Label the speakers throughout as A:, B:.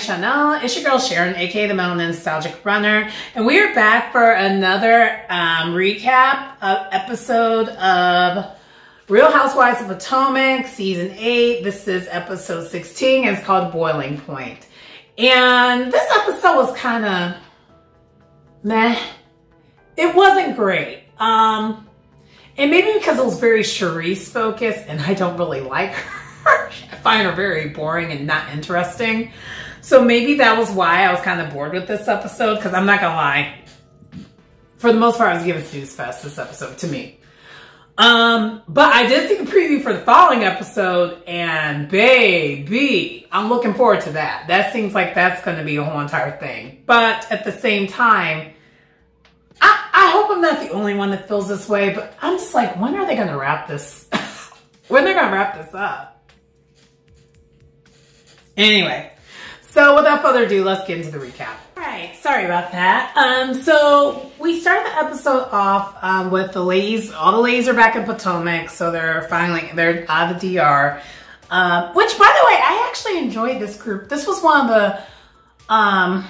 A: channel. It's your girl Sharon, aka the Melanin Nostalgic Runner, and we are back for another um, recap of episode of Real Housewives of Potomac, season 8. This is episode 16, and it's called Boiling Point. And this episode was kind of meh. It wasn't great. Um, and maybe because it was very Charrisse focused, and I don't really like her. I find her very boring and not interesting. So maybe that was why I was kind of bored with this episode, because I'm not gonna lie. For the most part, I was giving snooze fest this episode to me. Um, but I did see the preview for the following episode, and baby, I'm looking forward to that. That seems like that's gonna be a whole entire thing. But at the same time, I, I hope I'm not the only one that feels this way, but I'm just like, when are they gonna wrap this? when are they're gonna wrap this up? Anyway, so without further ado, let's get into the recap. All right, sorry about that. Um, so we started the episode off um, with the ladies. All the ladies are back in Potomac, so they're finally they're out of the DR. Uh, which, by the way, I actually enjoyed this group. This was one of the. Um,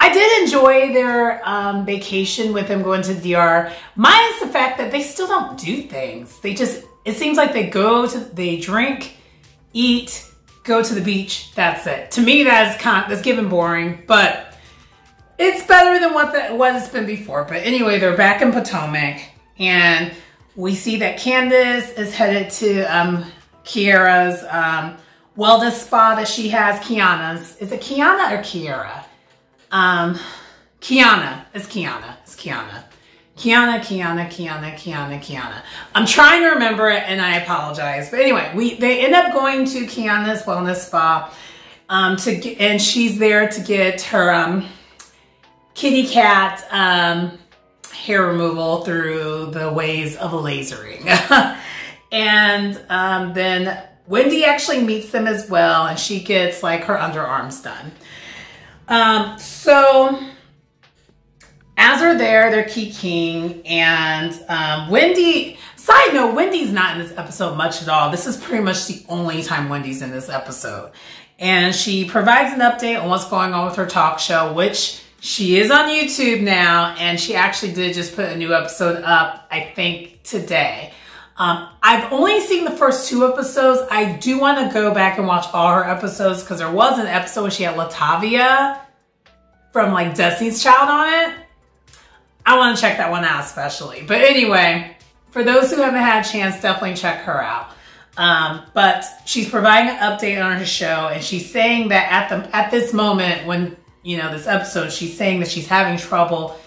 A: I did enjoy their um, vacation with them going to the DR. Minus the fact that they still don't do things. They just. It seems like they go to they drink, eat, go to the beach, that's it. To me, that's kind of, that's given boring, but it's better than what the, what it's been before. But anyway, they're back in Potomac, and we see that Candace is headed to um, Kiara's um, wellness spa that she has. Kiana's. Is it Kiana or Kiara? Um, Kiana. It's Kiana. It's Kiana. Kiana, Kiana, Kiana, Kiana, Kiana. I'm trying to remember it and I apologize. But anyway, we they end up going to Kiana's wellness spa um, to get, and she's there to get her um, kitty cat um, hair removal through the ways of lasering. and um, then Wendy actually meets them as well and she gets like her underarms done. Um, so as they're there, they're kikiing, and um, Wendy. Side note: Wendy's not in this episode much at all. This is pretty much the only time Wendy's in this episode, and she provides an update on what's going on with her talk show, which she is on YouTube now, and she actually did just put a new episode up. I think today. Um, I've only seen the first two episodes. I do want to go back and watch all her episodes because there was an episode where she had LaTavia from like Destiny's Child on it. I want to check that one out especially. But anyway, for those who haven't had a chance, definitely check her out. Um, but she's providing an update on her show, and she's saying that at the at this moment, when you know this episode, she's saying that she's having trouble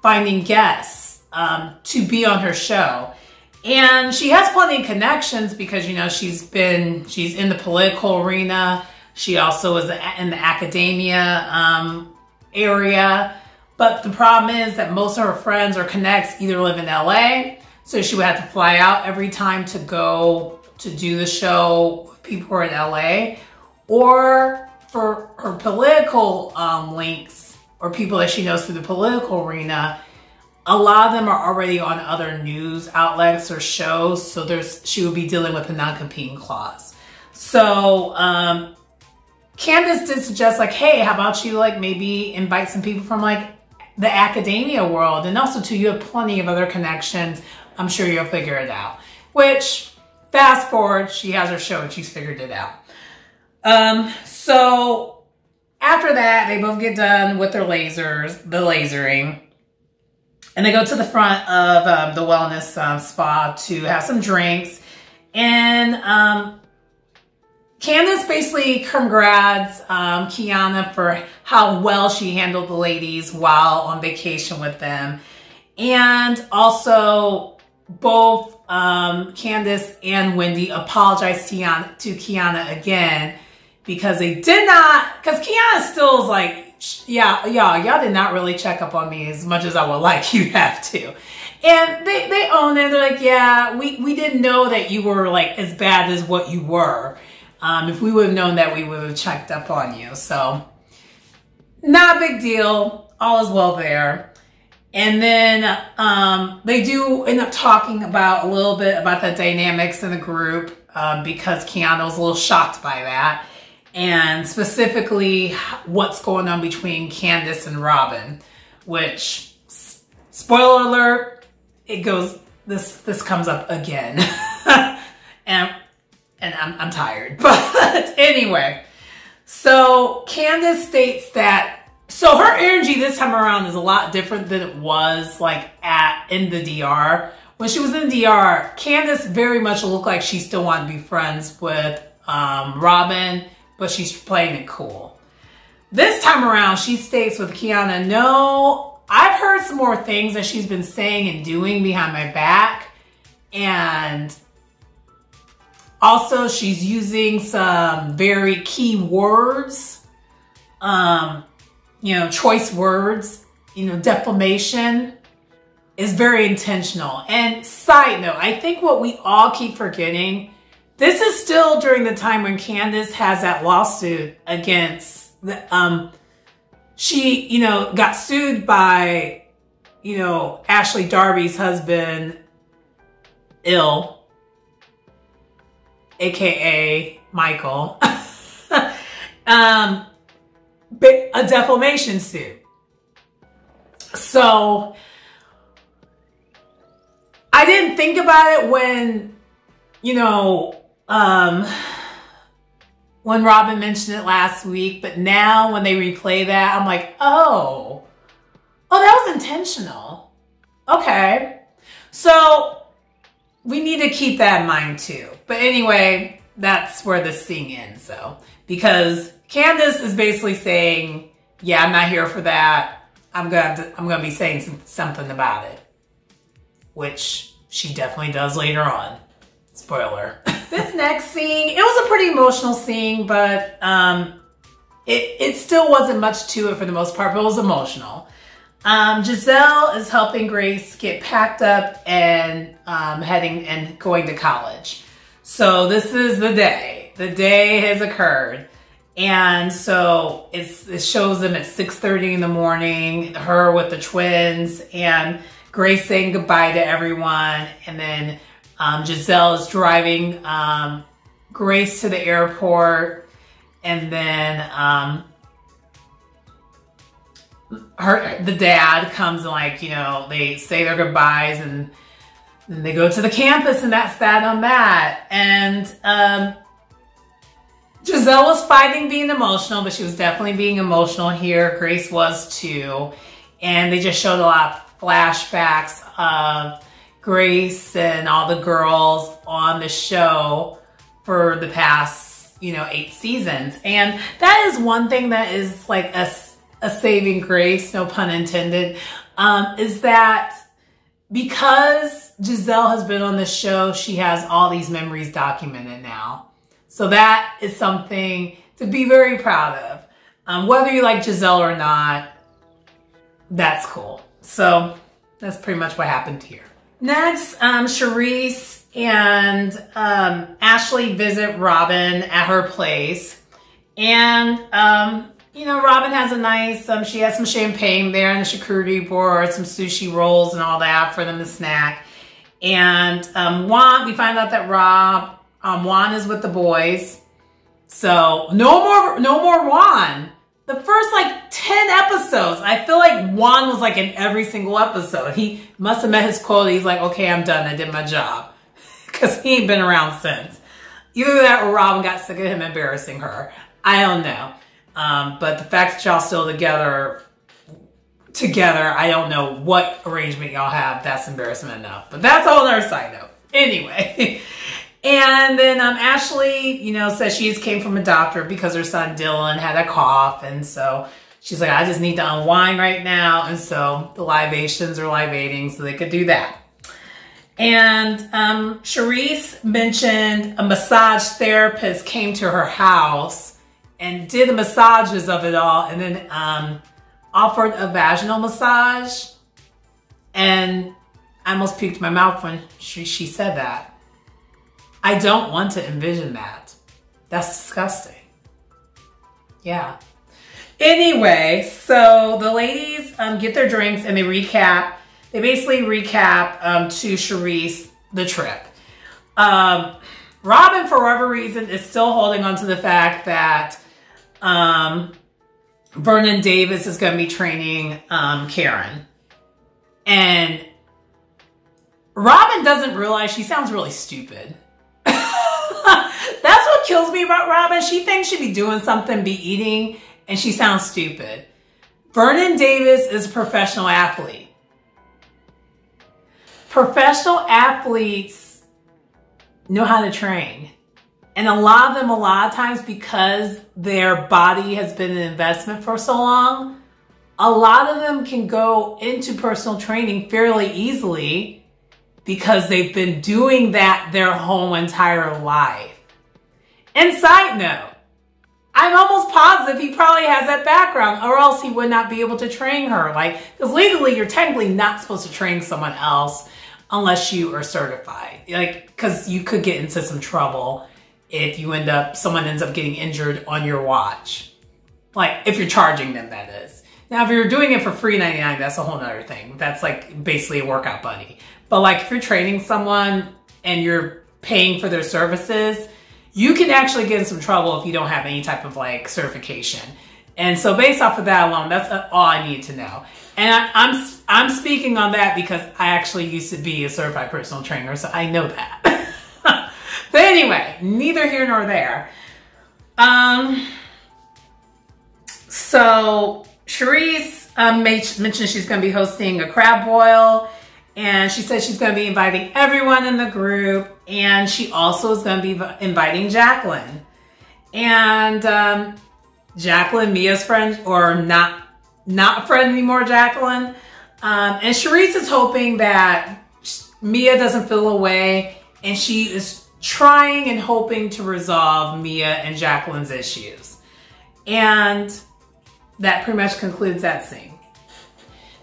A: finding guests um, to be on her show. And she has plenty of connections because you know she's been she's in the political arena. She also is in the academia um, area. But the problem is that most of her friends or connects either live in LA, so she would have to fly out every time to go to do the show with people who are in LA, or for her political um, links or people that she knows through the political arena, a lot of them are already on other news outlets or shows, so there's she would be dealing with a non-competing clause. So um, Candace did suggest like, hey, how about you like maybe invite some people from like the academia world. And also too, you have plenty of other connections. I'm sure you'll figure it out. Which, fast forward, she has her show and she's figured it out. Um, so after that, they both get done with their lasers, the lasering. And they go to the front of um, the wellness um, spa to have some drinks. And um, Candace basically congrats um, Kiana for how well she handled the ladies while on vacation with them. And also both um, Candace and Wendy apologized to Kiana, to Kiana again because they did not, because Kiana still is like, yeah, y'all, y'all did not really check up on me as much as I would like you have to. And they, they own it. They're like, yeah, we, we didn't know that you were like as bad as what you were. Um, if we would have known that, we would have checked up on you. So, not a big deal. All is well there. And then um, they do end up talking about a little bit about the dynamics in the group um, because Kiana was a little shocked by that. and specifically what's going on between Candace and Robyn, which spoiler alert, it goes this this comes up again. and and I'm, I'm tired. But anyway, so Candace states that so her energy this time around is a lot different than it was like at in the DR. When she was in DR, Candace very much looked like she still wanted to be friends with um, Robyn, but she's playing it cool. This time around, she states with Kiana, no, I've heard some more things that she's been saying and doing behind my back. And also she's using some very key words, um, you know, choice words, you know, defamation is very intentional. And side note, I think what we all keep forgetting, this is still during the time when Candace has that lawsuit against the, um, she, you know, got sued by, you know, Ashley Darby's husband, Ill, aka Michael, um, a defamation suit. So I didn't think about it when, you know, um, when Robyn mentioned it last week, but now when they replay that, I'm like, oh, oh, that was intentional. Okay. So we need to keep that in mind too. But anyway, that's where this thing ends though. Because Candace is basically saying, yeah, I'm not here for that. I'm gonna, to, I'm gonna be saying some, something about it. Which she definitely does later on. Spoiler. this next scene, it was a pretty emotional scene, but um, it, it still wasn't much to it for the most part, but it was emotional. Um, Gizelle is helping Grace get packed up and um, heading and going to college. So this is the day. The day has occurred. And so it shows them at 6.30 in the morning, her with the twins and Grace saying goodbye to everyone. And then um, Gizelle is driving um, Grace to the airport, and then um, her the dad comes and like you know they say their goodbyes and then they go to the campus and that's that on that. And um, Gizelle was fighting being emotional, but she was definitely being emotional here. Grace was too, and they just showed a lot of flashbacks of Grace and all the girls on the show for the past, you know, eight seasons. And that is one thing that is like a, a saving grace, no pun intended, um, is that because Gizelle has been on the show, she has all these memories documented now. So that is something to be very proud of. Um, whether you like Gizelle or not, that's cool. So that's pretty much what happened here. Next, um, Charrisse and um, Ashley visit Robyn at her place. And, um, you know, Robyn has a nice, um, she has some champagne there on the charcuterie board, some sushi rolls and all that for them to snack. And um, Juan, we find out that Rob, um, Juan is with the boys. So no more, no more Juan the first like 10 episodes, I feel like Juan was like in every single episode. He must have met his quota. He's like, okay, I'm done. I did my job. Because he ain't been around since. Either that or Robyn got sick of him embarrassing her. I don't know. Um, but the fact that y'all still together, together, I don't know what arrangement y'all have. That's embarrassment enough. But that's all other side note. Anyway. And then um, Ashley, you know, says she just came from a doctor because her son Dylan had a cough. And so she's like, I just need to unwind right now. And so the libations are libating so they could do that. And um, Charrisse mentioned a massage therapist came to her house and did the massages of it all and then um, offered a vaginal massage. And I almost puked my mouth when she, she said that. I don't want to envision that. That's disgusting. Yeah. Anyway, so the ladies um, get their drinks and they recap. They basically recap um, to Charrisse the trip. Um, Robyn, for whatever reason, is still holding on to the fact that um, Vernon Davis is going to be training um, Karen. And Robyn doesn't realize she sounds really stupid. That's what kills me about Robyn. She thinks she'd be doing something, be eating, and she sounds stupid. Vernon Davis is a professional athlete. Professional athletes know how to train. And a lot of them, a lot of times, because their body has been an investment for so long, a lot of them can go into personal training fairly easily because they've been doing that their whole entire life. And side note, I'm almost positive he probably has that background or else he would not be able to train her. Like, because legally you're technically not supposed to train someone else unless you are certified. Like, because you could get into some trouble if you end up, someone ends up getting injured on your watch. Like, if you're charging them, that is. Now, if you're doing it for free 99, that's a whole nother thing. That's like basically a workout buddy. But like if you're training someone and you're paying for their services, you can actually get in some trouble if you don't have any type of like certification. And so based off of that alone, that's uh, all I need to know. And I, I'm I'm speaking on that because I actually used to be a certified personal trainer, so I know that. but anyway, neither here nor there. Um. So Charrisse um, mentioned she's going to be hosting a crab boil, and she said she's going to be inviting everyone in the group, and she also is going to be inviting Jacqueline. And um, Jacqueline, Mia's friend, or not not friend anymore, Jacqueline. Um, and Charrisse is hoping that Mia doesn't feel away, and she is trying and hoping to resolve Mia and Jacqueline's issues. And that pretty much concludes that scene.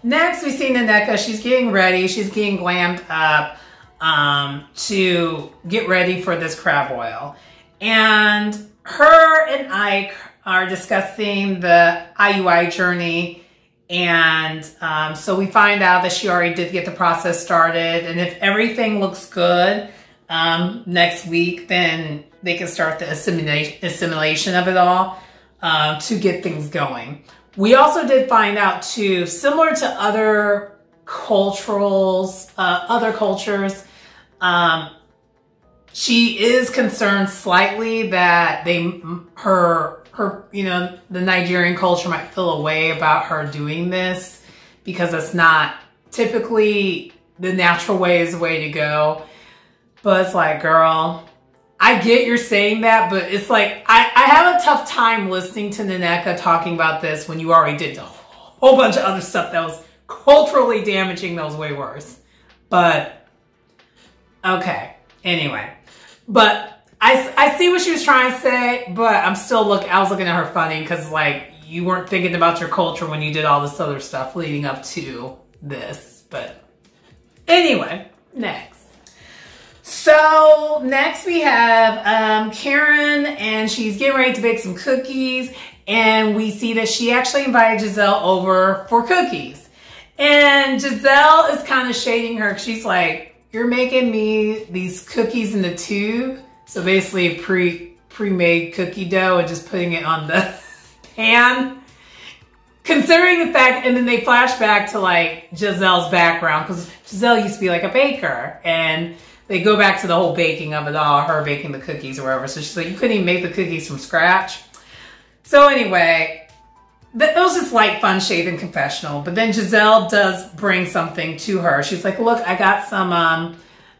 A: Next, we see Nneka. She's getting ready. She's getting glammed up um, to get ready for this crab oil. And her and Ike are discussing the IUI journey. And um, so we find out that she already did get the process started. And if everything looks good um, next week, then they can start the assimilation, assimilation of it all uh, to get things going. We also did find out too, similar to other culturals, uh, other cultures, um, she is concerned slightly that they, her, her, you know, the Nigerian culture might feel a way about her doing this because it's not typically the natural way is the way to go. But it's like, girl, I get you're saying that, but it's like, I, I have a tough time listening to Nneka talking about this when you already did a whole bunch of other stuff that was culturally damaging that was way worse. But, okay. Anyway. But I, I see what she was trying to say, but I'm still looking, I was looking at her funny because like you weren't thinking about your culture when you did all this other stuff leading up to this. But anyway, next. So next we have um, Karen and she's getting ready to bake some cookies and we see that she actually invited Gizelle over for cookies. And Gizelle is kind of shading her. She's like, you're making me these cookies in the tube. So basically pre, pre-made cookie dough and just putting it on the pan. Considering the fact, and then they flash back to like Gizelle's background because Gizelle used to be like a baker and they go back to the whole baking of it all, her baking the cookies or whatever. So she's like, you couldn't even make the cookies from scratch. So anyway, it was just like fun shade and confessional. But then Gizelle does bring something to her. She's like, look, I got some, um,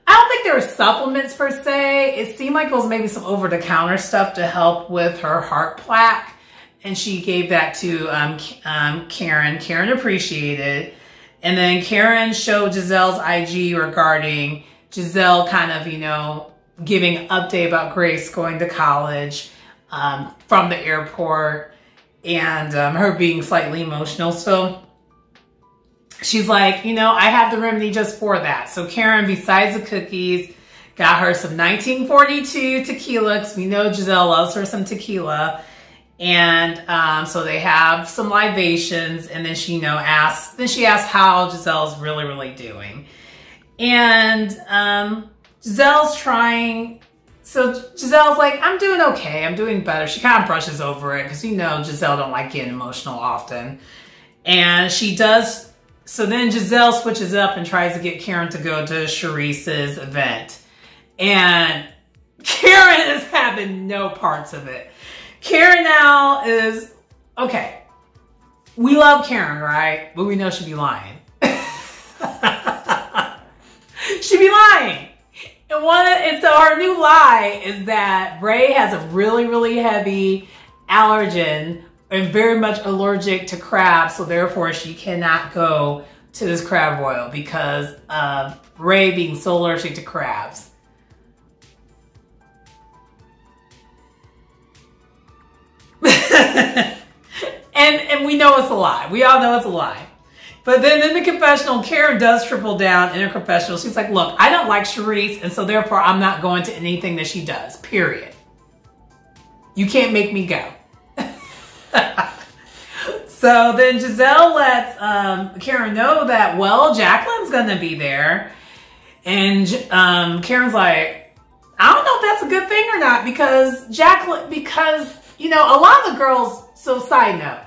A: I don't think there were supplements per se. It seemed like it was maybe some over-the-counter stuff to help with her heart plaque. And she gave that to um, um, Karen. Karen appreciated. And then Karen showed Gizelle's IG regarding Gizelle kind of, you know, giving update about Grace going to college um, from the airport and um, her being slightly emotional. So she's like, you know, I have the remedy just for that. So Karen, besides the cookies, got her some 1942 tequila because we know Gizelle loves her some tequila. And um, so they have some libations and then she, you know, asks, then she asks how Gizelle's really, really doing. And um, Gizelle's trying so Gizelle's like, I'm doing okay. I'm doing better. She kind of brushes over it because you know Gizelle don't like getting emotional often. And she does. So then Gizelle switches up and tries to get Karen to go to Charrisse's event. And Karen is having no parts of it. Karen now is, okay, we love Karen, right? But we know she'd be lying. she'd be lying. And one, and so her new lie is that Ray has a really, really heavy allergen and very much allergic to crabs, so therefore she cannot go to this crab boil because of Ray being so allergic to crabs. and and we know it's a lie. We all know it's a lie. But then in the confessional, Karen does triple down in her confessional. She's like, look, I don't like Charrisse, and so therefore I'm not going to anything that she does, period. You can't make me go. so then Gizelle lets um, Karen know that, well, Jacqueline's going to be there. And um, Karen's like, I don't know if that's a good thing or not because Jacqueline, because, you know, a lot of the girls, so side note,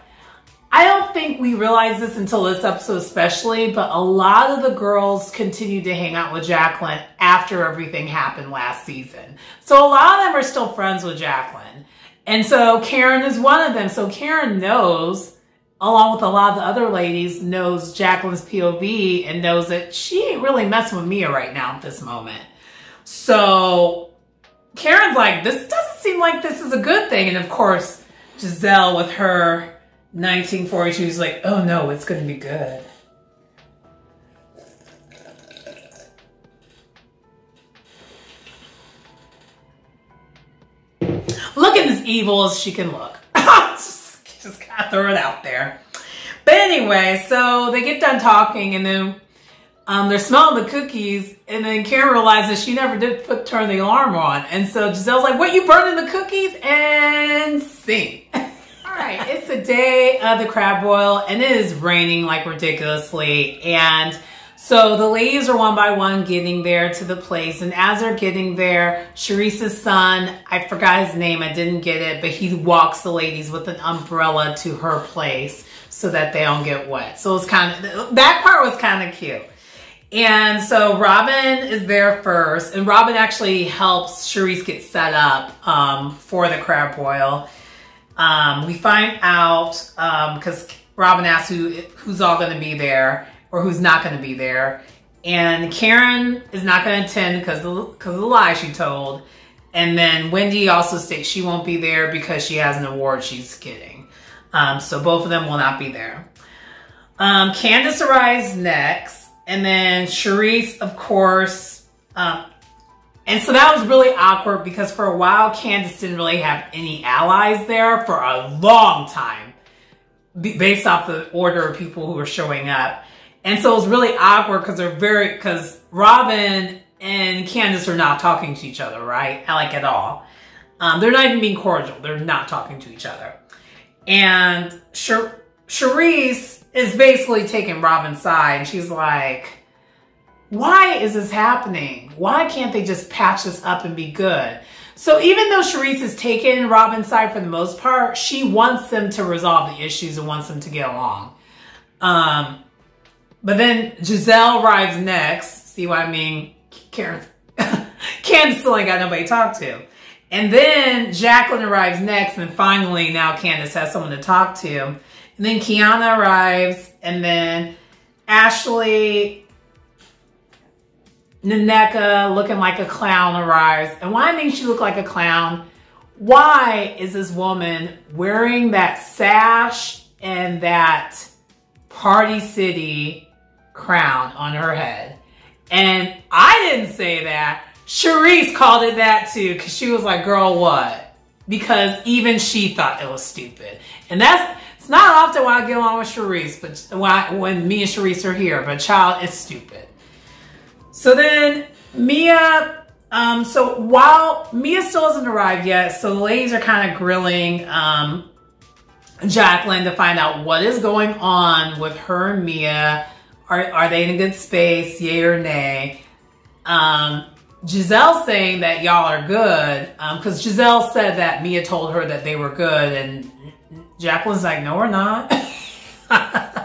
A: I don't think we realized this until this episode especially, but a lot of the girls continued to hang out with Jacqueline after everything happened last season. So a lot of them are still friends with Jacqueline. And so Karen is one of them. So Karen knows, along with a lot of the other ladies, knows Jacqueline's POV and knows that she ain't really messing with Mia right now at this moment. So Karen's like, this doesn't seem like this is a good thing. And of course, Gizelle with her 1942 is like, oh no, it's to be good. Look at as evil as she can look. just, just gotta throw it out there. But anyway, so they get done talking and then um, they're smelling the cookies and then Karen realizes she never did put turn the alarm on. And so Gizelle's like, what, you burning the cookies? And sing. right, it's the day of the crab boil and it is raining like ridiculously. And so the ladies are one by one getting there to the place. And as they're getting there, Charrisse's son, I forgot his name, I didn't get it, but he walks the ladies with an umbrella to her place so that they don't get wet. So it's kind of, that part was kind of cute. And so Robyn is there first, and Robyn actually helps Charrisse get set up um, for the crab boil. Um, we find out because um, Robyn asks who who's all going to be there or who's not going to be there, and Karen is not going to attend because because of the lie she told, and then Wendy also states she won't be there because she has an award she's getting. Um, so both of them will not be there. Um, Candace arrives next, and then Charrisse, of course, um, and so that was really awkward because for a while, Candace didn't really have any allies there for a long time based off the order of people who were showing up. And so it was really awkward because they're very, because Robyn and Candace are not talking to each other, right? Like at all. Um, they're not even being cordial. They're not talking to each other. And Char- is basically taking Robyn's side. And she's like, why is this happening? Why can't they just patch this up and be good? So even though Charrisse has taken Robyn's side for the most part, she wants them to resolve the issues and wants them to get along. Um, but then Gizelle arrives next. See what I mean? Karen, Candace still ain't got nobody to talk to. And then Jacqueline arrives next, and finally now Candace has someone to talk to. And then Kiana arrives, and then Ashley Nneka looking like a clown arrives. And why I think she looked like a clown, why is this woman wearing that sash and that Party City crown on her head? And I didn't say that. Charrisse called it that too, because she was like, girl, what? Because even she thought it was stupid. And that's, it's not often when I get along with Charrisse, but when, I, when me and Charrisse are here, but child, it's stupid. So then Mia, um, so while Mia still hasn't arrived yet, so the ladies are kind of grilling um, Jacqueline to find out what is going on with her and Mia. Are, are they in a good space, yay or nay? Um, Gizelle saying that y'all are good, because um, Gizelle said that Mia told her that they were good, and Jacqueline's like, no, we're not.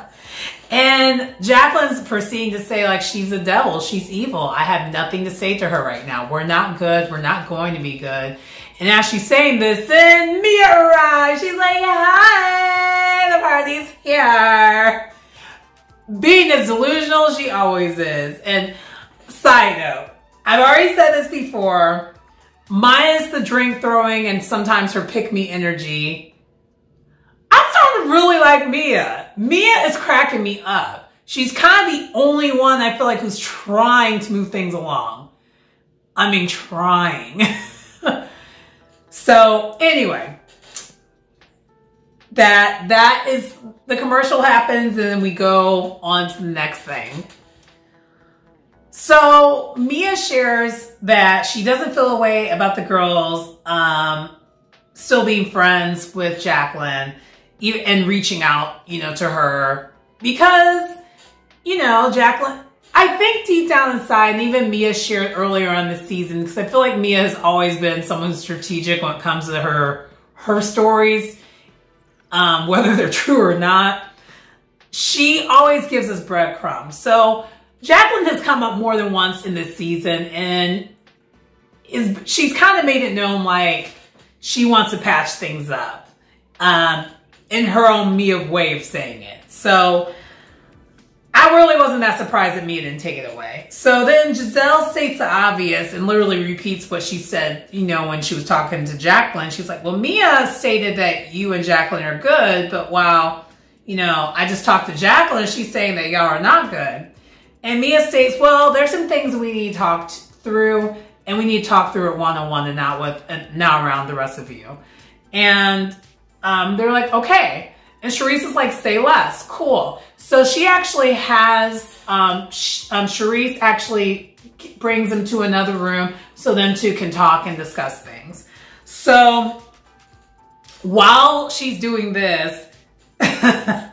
A: and Jacqueline's proceeding to say, like, she's a devil, she's evil. I have nothing to say to her right now. We're not good, we're not going to be good. And as she's saying this, then Mia arrives. She's like, hi, the party's here. Being as delusional she always is. And side note, I've already said this before. Minus the drink throwing and sometimes her pick me energy. Really like Mia. Mia is cracking me up. She's kind of the only one I feel like who's trying to move things along. I mean, trying. so anyway, that that is the commercial happens and then we go on to the next thing. So Mia shares that she doesn't feel a way about the girls um, still being friends with Jacqueline and reaching out, you know, to her because, you know, Jacqueline, I think deep down inside, and even Mia shared earlier on the season, because I feel like Mia has always been someone strategic when it comes to her her stories, um, whether they're true or not. She always gives us breadcrumbs. So Jacqueline has come up more than once in this season and is she's kind of made it known like she wants to patch things up um, in her own Mia way of saying it. So I really wasn't that surprised that Mia didn't take it away. So then Gizelle states the obvious and literally repeats what she said, you know, when she was talking to Jacqueline. She's like, well, Mia stated that you and Jacqueline are good, but while, you know, I just talked to Jacqueline, she's saying that y'all are not good. And Mia states, well, there's some things we need talked through and we need to talk through it one-on-one and not with, and not around the rest of you. And um, they're like, okay. And Charrisse is like, say less. Cool. So she actually has, um, um, Charrisse actually brings them to another room so them two can talk and discuss things. So while she's doing this,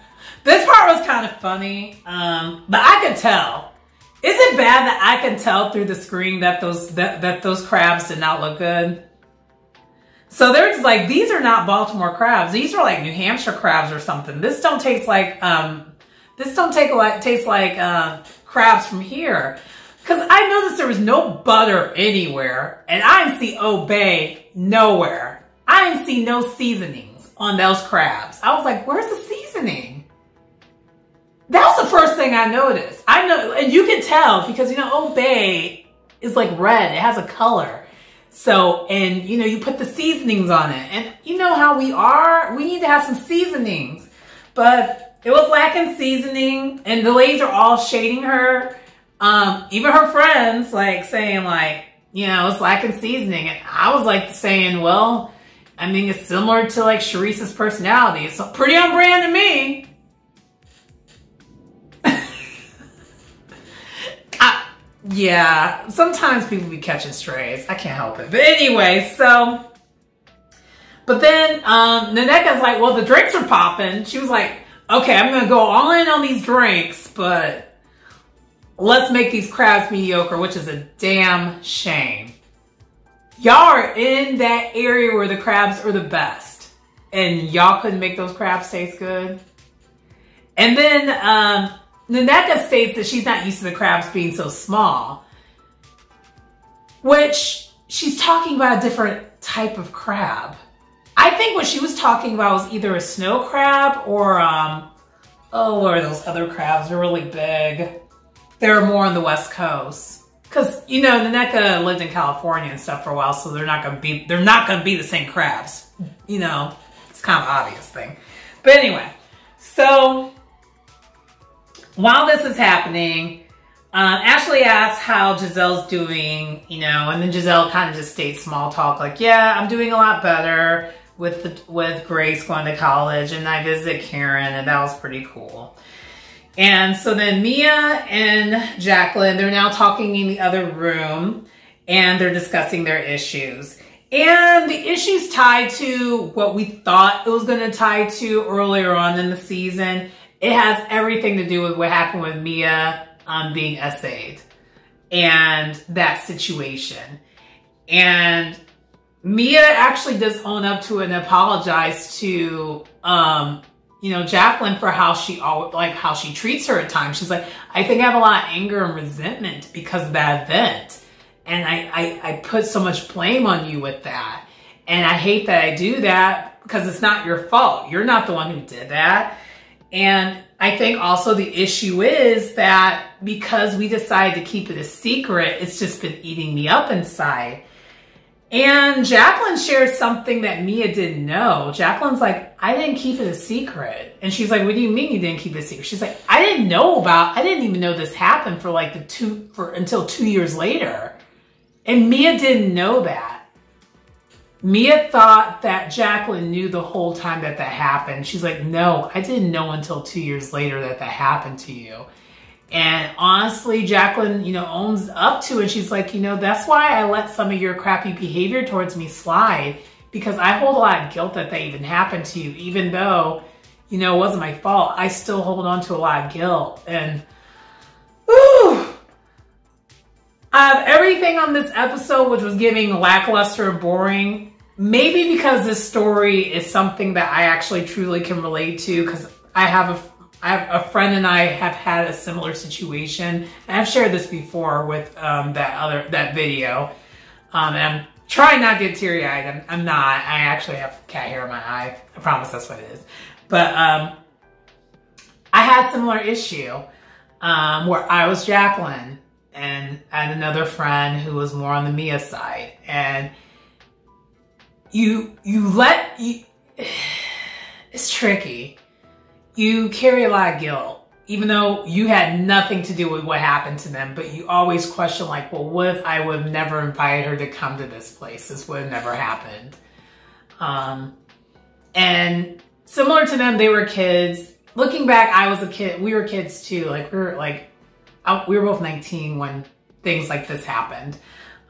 A: This part was kind of funny, um, but I could tell. Is it bad that I can tell through the screen that those that, that those crabs did not look good? So they're just like, these are not Baltimore crabs. These are like New Hampshire crabs or something. This don't taste like, um, this don't take like, taste like, uh, crabs from here. Cause I noticed there was no butter anywhere and I didn't see Old Bay nowhere. I didn't see no seasonings on those crabs. I was like, where's the seasoning? That was the first thing I noticed. I know, and you can tell because, you know, Old Bay is like red. It has a color. So, and you know, you put the seasonings on it. And you know how we are? We need to have some seasonings. But it was lacking seasoning and the ladies are all shading her. Um, even her friends like saying like, you know, it's lacking seasoning. And I was like saying, well, I mean, it's similar to like Charrisse's personality. It's pretty on brand to me. Yeah, sometimes people be catching strays. I can't help it. But anyway, so, but then um, Nneka's like, well, the drinks are popping. She was like, okay, I'm going to go all in on these drinks, but let's make these crabs mediocre, which is a damn shame. Y'all are in that area where the crabs are the best and y'all couldn't make those crabs taste good. And then um, Nneka states that she's not used to the crabs being so small, which she's talking about a different type of crab. I think what she was talking about was either a snow crab or, um, oh, what are those other crabs? They're really big. They're more on the West Coast. Cause, you know, Nneka lived in California and stuff for a while, so they're not gonna be, they're not gonna be the same crabs. You know, it's kind of obvious thing. But anyway, so while this is happening, uh, Ashley asks how Gizelle's doing, you know, and then Gizelle kind of just states small talk like, yeah, I'm doing a lot better with the, with Grace going to college and I visit Karen and that was pretty cool. And so then Mia and Jacqueline, they're now talking in the other room and they're discussing their issues. And the issues tied to what we thought it was going to tie to earlier on in the season it has everything to do with what happened with Mia um, being essayed. and that situation. And Mia actually does own up to and apologize to, um, you know, Jacqueline for how she all like how she treats her at times. She's like, I think I have a lot of anger and resentment because of that event. And I, I, I put so much blame on you with that. And I hate that I do that because it's not your fault. You're not the one who did that. And I think also the issue is that because we decided to keep it a secret, it's just been eating me up inside. And Jacqueline shares something that Mia didn't know. Jacqueline's like, I didn't keep it a secret. And she's like, what do you mean you didn't keep it a secret? She's like, I didn't know about, I didn't even know this happened for like the two, for until two years later. And Mia didn't know that. Mia thought that Jacqueline knew the whole time that that happened. She's like, no, I didn't know until two years later that that happened to you. And honestly, Jacqueline, you know, owns up to it. She's like, you know, that's why I let some of your crappy behavior towards me slide because I hold a lot of guilt that that even happened to you, even though, you know, it wasn't my fault. I still hold on to a lot of guilt. And, everything on this episode, which was giving lackluster boring, maybe because this story is something that I actually truly can relate to because I have a I have a friend and I have had a similar situation. And I've shared this before with um, that other that video. Um, and I'm trying not to get teary eyed. I'm, I'm, not. I actually have cat hair in my eye. I promise that's what it is. But um, I had similar issue um, where I was Jacqueline and had another friend who was more on the Mia side. And you you let you it's tricky you carry a lot of guilt, even though you had nothing to do with what happened to them, but you always question like, well, what if I would have never invited her to come to this place? This would have never happened. Um, and similar to them, they were kids. Looking back, I was a kid. We were kids too. Like we were like, we were both 19 when things like this happened.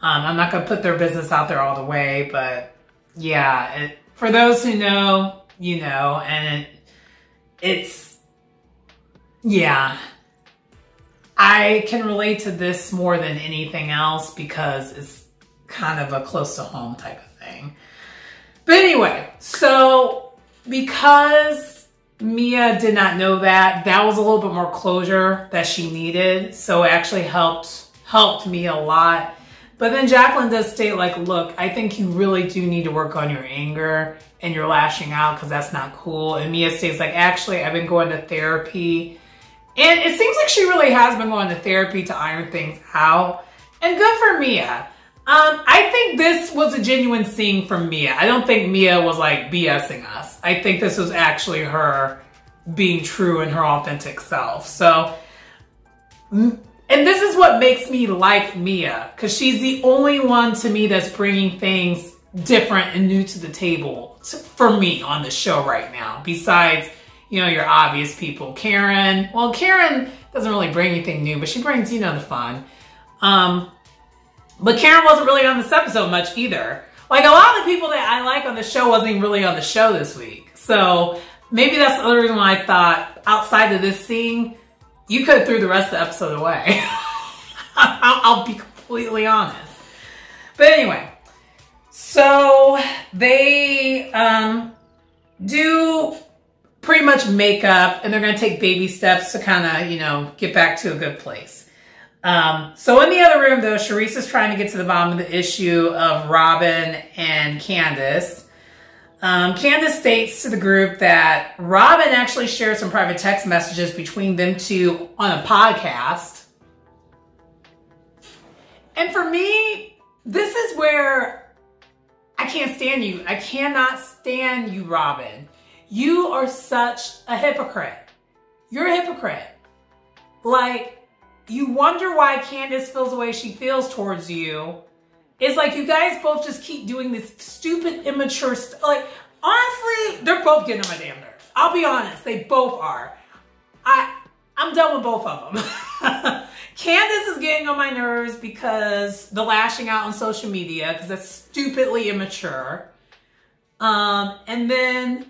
A: Um, I'm not going to put their business out there all the way, but yeah, it, for those who know, you know, and it, it's, yeah. I can relate to this more than anything else because it's kind of a close to home type of thing. But anyway, so because Mia did not know that, that was a little bit more closure that she needed. So it actually helped helped me a lot. But then Jacqueline does state like, look, I think you really do need to work on your anger and you're lashing out because that's not cool. And Mia states like, actually, I've been going to therapy. And it seems like she really has been going to therapy to iron things out. And good for Mia. Um, I think this was a genuine scene from Mia. I don't think Mia was like BSing us. I think this was actually her being true in her authentic self. So, and this is what makes me like Mia, because she's the only one to me that's bringing things different and new to the table for me on the show right now. Besides, you know, your obvious people. Karen, well, Karen doesn't really bring anything new, but she brings, you know, the fun. Um, but Karen wasn't really on this episode much either. Like a lot of the people that I like on the show wasn't even really on the show this week. So maybe that's the other reason why I thought outside of this scene, you could have threw the rest of the episode away. I'll, be completely honest. But anyway, so they um, do pretty much make up and they're going to take baby steps to kind of, you know, get back to a good place. Um, so in the other room, though, Charrisse is trying to get to the bottom of the issue of Robyn and Candace. Um, Candace states to the group that Robyn actually shared some private text messages between them two on a podcast. And for me, this is where I can't stand you. I cannot stand you, Robyn. You are such a hypocrite. You're a hypocrite. Like, you wonder why Candace feels the way she feels towards you. It's like you guys both just keep doing this stupid, immature stuff. Like, honestly, they're both getting on my damn nerves. I'll be honest, they both are. I, I'm done with both of them. Candace is getting on my nerves because the lashing out on social media because that's stupidly immature. Um, and then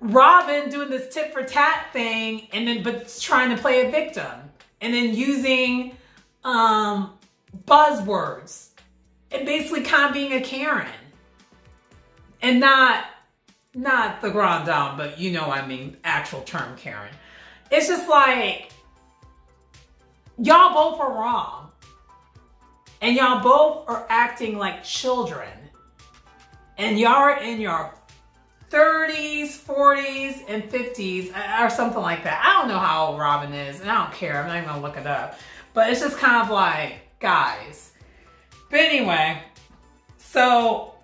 A: Robyn doing this tit for tat thing and then but trying to play a victim and then using um, buzzwords and basically kind of being a Karen. And not, not the grand dame, but you know I mean actual term Karen. It's just like, y'all both are wrong. And y'all both are acting like children. And y'all are in your 30s, 40s, and 50s, uh, or something like that. I don't know how old Robyn is, and I don't care. I'm not even gonna look it up. But it's just kind of like, guys. But anyway, so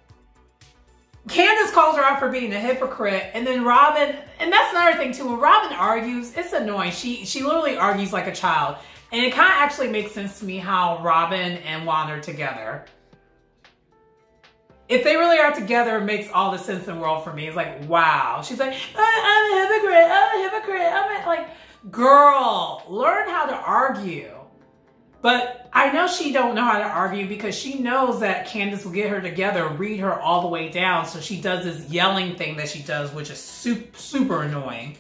A: Candace calls her out for being a hypocrite, and then Robyn, and that's another thing too. When Robyn argues, it's annoying. She she literally argues like a child, and it kind of actually makes sense to me how Robyn and Wanda are together if they really are together, it makes all the sense in the world for me. It's like, wow. She's like, uh, I'm a hypocrite. I'm a hypocrite. I'm a, like, girl, learn how to argue. But I know she don't know how to argue because she knows that Candace will get her together, read her all the way down. So she does this yelling thing that she does, which is super, super annoying.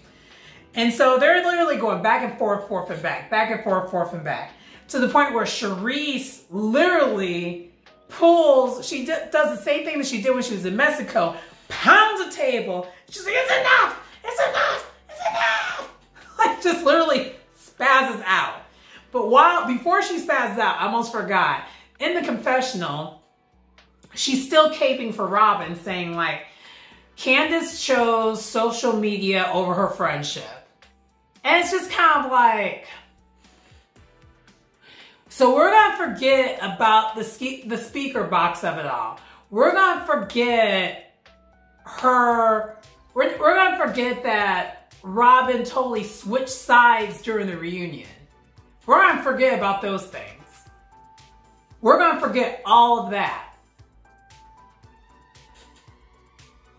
A: And so they're literally going back and forth, forth and back, back and forth, forth and back. To the point where Charrisse literally pulls, she does the same thing that she did when she was in Mexico, pounds a table. She's like, it's enough, it's enough, it's enough. Like just literally spazzes out. But while, before she spazzes out, I almost forgot, in the confessional, she's still caping for Robyn saying like, Candace chose social media over her friendship. And it's just kind of like, so we're going to forget about the, the speaker box of it all. We're going to forget her, we're, we're going to forget that Robyn totally switched sides during the reunion. We're going to forget about those things. We're going to forget all of that.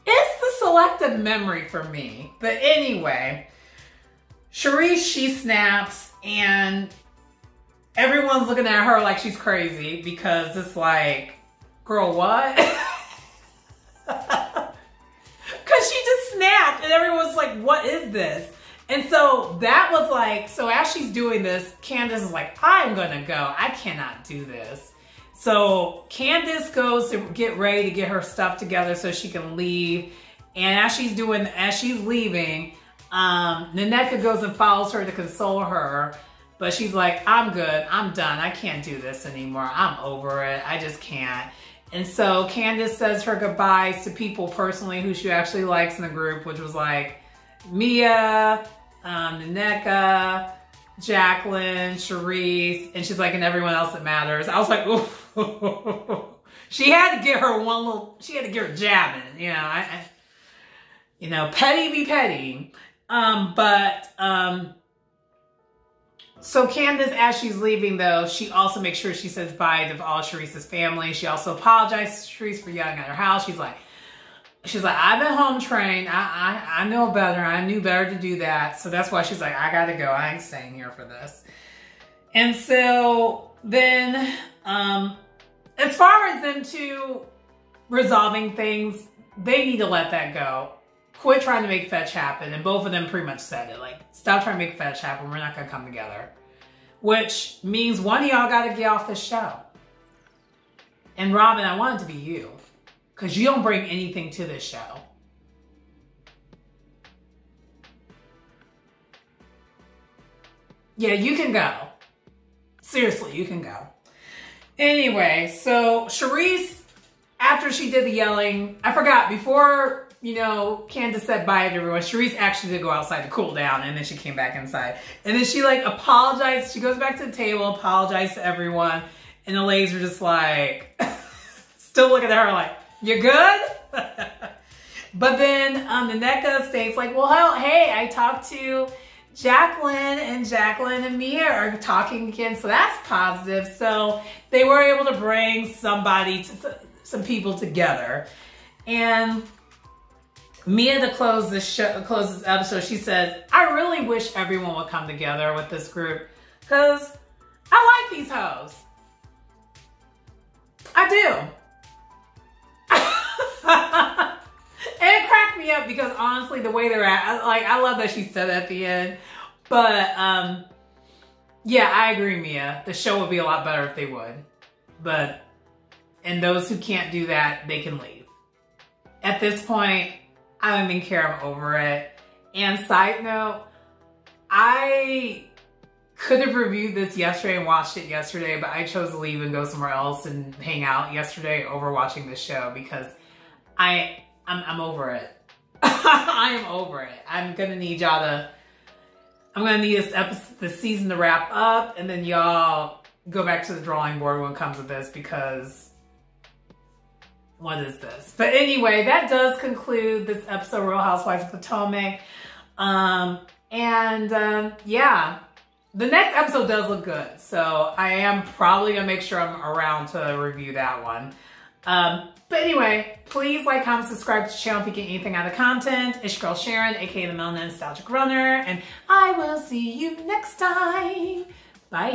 A: It's the selective memory for me. But anyway, Charrisse, she snaps and everyone's looking at her like she's crazy because it's like, girl, what? Because she just snapped and everyone's like, what is this? And so that was like, so as she's doing this, Candace is like, I'm gonna go. I cannot do this. So Candace goes to get ready to get her stuff together so she can leave. And as she's doing, as she's leaving, um, Nneka goes and follows her to console her. But she's like, I'm good. I'm done. I can't do this anymore. I'm over it. I just can't. And so Candace says her goodbyes to people personally who she actually likes in the group, which was like Mia, um, Nneka, Jacqueline, Charrisse, and she's like, and everyone else that matters. I was like, she had to get her one little, she had to get her jabbing, you know, I, I you know, petty be petty. Um, but, um, so Candace, as she's leaving though, she also makes sure she says bye to all Charrisse's family. She also apologizes to Charrisse for yelling at her house. She's like, she's like, I've been home trained. I, I, I know better. I knew better to do that. So that's why she's like, I gotta go. I ain't staying here for this. And so then, um, as far as them two resolving things, they need to let that go. Quit trying to make fetch happen. And both of them pretty much said it. Like, stop trying to make fetch happen. We're not going to come together. Which means one of y'all got to get off the show. And Robyn, I want it to be you. Because you don't bring anything to this show. Yeah, you can go. Seriously, you can go. Anyway, so Charrisse, after she did the yelling, I forgot, before you know, Candace said bye to everyone. Charrisse actually did go outside to cool down and then she came back inside. And then she like apologized. She goes back to the table, apologized to everyone. And the ladies are just like, still looking at her like, you good? but then um, the Nneka states like, well, hey, I talked to Jacqueline and Jacqueline and Mia are talking again. So that's positive. So they were able to bring somebody, to, some people together. And Mia to close this show, close this episode, she says, I really wish everyone would come together with this group because I like these hoes. I do. and it cracked me up because honestly, the way they're at, like, I love that she said at the end. But, um, Yeah, I agree, Mia. The show would be a lot better if they would. But, and those who can't do that, they can leave. At this point, I don't even care. I'm over it. And side note, I could have reviewed this yesterday and watched it yesterday, but I chose to leave and go somewhere else and hang out yesterday over watching this show because I, I'm, I'm over it. I am over it. I'm gonna need y'all to I'm gonna need this episode, this season to wrap up, and then y'all go back to the drawing board when it comes to this because what is this? But anyway, that does conclude this episode of Real Housewives of Potomac. Um, and um, yeah, the next episode does look good. So I am probably gonna make sure I'm around to review that one. Um, but anyway, please like, comment, subscribe to the channel if you get anything out of content. It's your girl Sharon, aka the Melanin Nostalgic Runner, and I will see you next time. Bye.